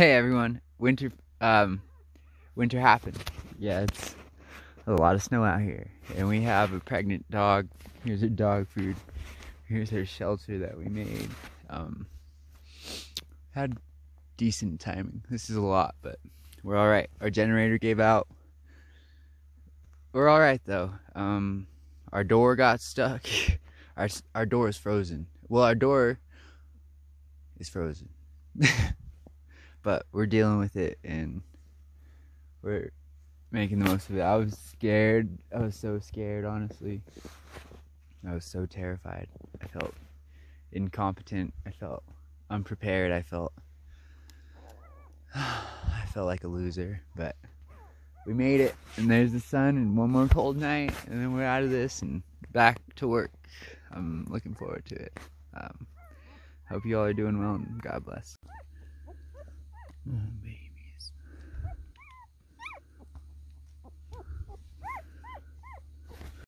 Hey everyone, winter um winter happened. Yeah, it's a lot of snow out here. And we have a pregnant dog. Here's her dog food. Here's her shelter that we made. Um had decent timing. This is a lot, but we're alright. Our generator gave out. We're alright though. Um our door got stuck. our our door is frozen. Well, our door is frozen. but we're dealing with it and we're making the most of it. I was scared. I was so scared, honestly. I was so terrified. I felt incompetent. I felt unprepared. I felt I felt like a loser, but we made it. And there's the sun and one more cold night and then we're out of this and back to work. I'm looking forward to it. Um, hope you all are doing well and God bless. Oh, baby.